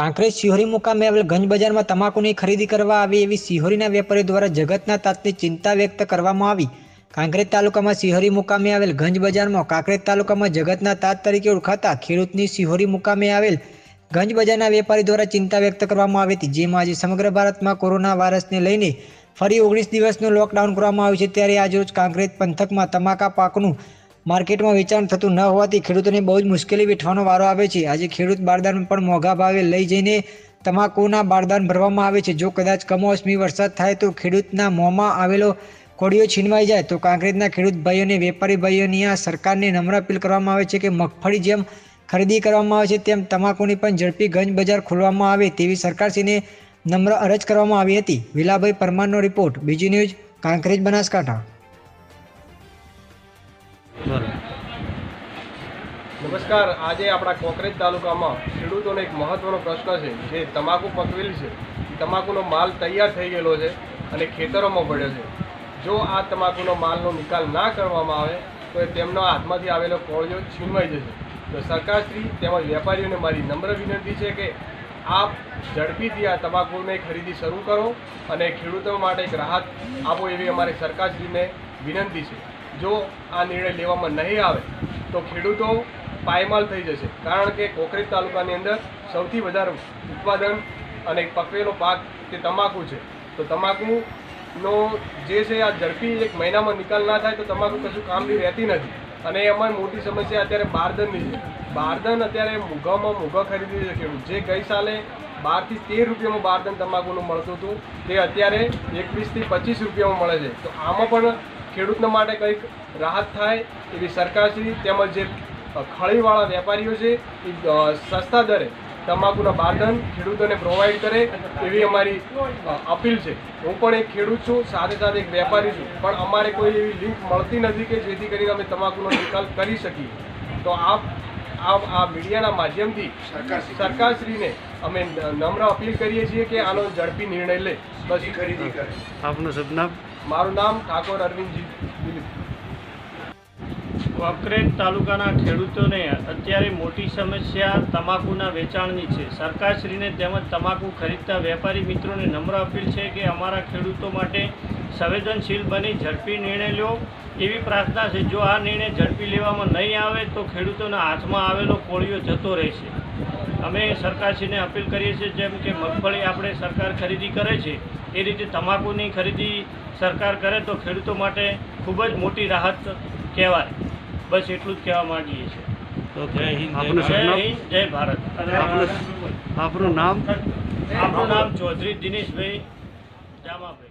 કાંકરેજ શિહોરી મુકામે આવેલ ગંજ બજારમાં તમાકુની ખરીદી કરવા આવી એવી શિહોરીના વેપારીઓ દ્વારા જગતના તાતની ચિંતા વ્યક્ત કરવામાં આવી. કાંકરેજ તાલુકામાં શિહોરી મુકામે આવેલ ગંજ બજારમાં કાંકરેજ તાલુકામાં જગતના તાત તરીકે ઓળખાતા ખેડૂતની શિહોરી મુકામે આવેલ ગંજ બજારના વેપારી દ્વારા ચિંતા વ્યક્ત કરવામાં આવી હતી. જેમાં આજે સમગ્ર ભારતમાં કોરોના વાયરસને લઈને ફરી ઓગણીસ દિવસનું લોકડાઉન કરવામાં આવ્યું છે. ત્યારે આજરોજ કાંકરેજ પંથકમાં તમાકા પાકનું માર્કેટમાં વેચાણ થતું ન હોવાથી ખેડૂતોને બહુ જ મુશ્કેલી વેઠવાનો વારો આવે છે. આજે ખેડૂત બારદાન પણ મોંઘા ભાવે લઈ જઈને તમાકુના બારદાન ભરવામાં આવે છે. જો કદાચ કમોસમી વરસાદ થાય તો ખેડૂતના મોંમાં આવેલો કોળીઓ છીનવાઈ જાય. તો કાંકરેજના ખેડૂત ભાઈઓને, વેપારી ભાઈઓની આ સરકારને નમ્ર અપીલ કરવામાં આવે છે કે મગફળી જેમ ખરીદી કરવામાં આવે છે, તેમ તમાકુની પણ ઝડપી ગંજ બજાર ખોલવામાં આવે તેવી સરકારશ્રીને નમ્ર અરજ કરવામાં આવી હતી. વિલાભાઈ પરમારનો રિપોર્ટ, બીજી ન્યૂઝ, કાંકરેજ બનાસકાંઠા. નમસ્કાર. આજે આપણા કોકરેજ તાલુકામાં ખેડૂતોને એક મહત્વનો પ્રશ્ન છે. જે તમાકુ પકવેલી છે તમાકુનો માલ તૈયાર થઈ ગયેલો છે અને ખેતરોમાં પડ્યો છે. જો આ તમાકુનો માલનો નિકાલ ના કરવામાં આવે, તો તેમનો હાથમાંથી આવેલો કોળિયો છીનવાઈ જશે. તો સરકારશ્રી તેમજ વેપારીઓને મારી નમ્ર વિનંતી છે કે આપ ઝડપીથી આ તમાકુને ખરીદી શરૂ કરો અને ખેડૂતો માટે એક રાહત આપો એવી અમારી સરકારશ્રીને વિનંતી છે. જો આ નિર્ણય લેવામાં નહીં આવે, તો ખેડૂતો પાયમાલ થઈ જશે. કારણ કે કોકરેજ તાલુકાની અંદર સૌથી વધારે ઉત્પાદન અને પકવેલો પાક તે તમાકુ છે. તો તમાકુનો જે છે આ ઝડપી એક મહિનામાં નિકાલ ના થાય તો તમાકુ કશું કામની રહેતી નથી. અને એમાં મોટી સમસ્યા અત્યારે બારદનની છે. બારદન અત્યારે મૂઘામાં મૂઘા ખરીદી છે ખેડૂત જે ગઈ સાલે બારથી તેર રૂપિયામાં બારદન તમાકુનું મળતું હતું. તે અત્યારે એકવીસથી પચીસ રૂપિયામાં મળે છે. તો આમાં પણ ખેડૂતના માટે કંઈક રાહત થાય એવી સરકારશ્રી તેમજ જે ખળીવાળા વેપારીઓ છે એ સસ્તા દરે તમાકુના બારદાન ખેડૂતોને પ્રોવાઈડ કરે એવી અમારી અપીલ છે. હું પણ એક ખેડૂત છું સાથે સાથે એક વેપારી છું પણ અમારે કોઈ એવી લિંક મળતી નથી કે જેથી કરીને અમે તમાકુનો નિકાલ કરી શકીએ. તો આપ આપ આ મીડિયાના માધ્યમથી સરકારશ્રીને. અમે નમ્ર અપીલ કરીએ છીએ કે આનો ઝડપી નિર્ણય લે. બસ. ખરીદી કરે. આપનું શુભ નામ? મારું નામ ઠાકોર અરવિંદજી દિલીપ. વકરેજ તાલુકાના ખેડૂતોને અત્યારે મોટી સમસ્યા તમાકુના વેચાણની છે. સરકારશ્રીને તેમજ તમાકુ ખરીદતા વેપારી મિત્રોને નમ્ર અપીલ છે કે અમારા ખેડૂતો માટે સંવેદનશીલ બની ઝડપી નિર્ણય લો. એવી પ્રાર્થના છે, જો આ નિર્ણય ઝડપી લેવામાં નહીં આવે તો ખેડૂતોના હાથમાં આવેલો કોળીઓ જતો રહેશે. અમે સરકારશ્રીને અપીલ કરીએ છીએ, જેમ કે મગફળી આપણે સરકાર ખરીદી કરે છે, એ રીતે તમાકુની ખરીદી સરકાર કરે તો ખેડૂતો માટે ખૂબ જ મોટી રાહત કહેવાય. બસ એટલું જ કહેવા માંગીએ છીએ. જય હિન્દ ભારત. હિન્દ જય ભારત. આપનું આપનું નામ? આપણું નામ ચૌધરી દિનેશભાઈ જામાભાઈ.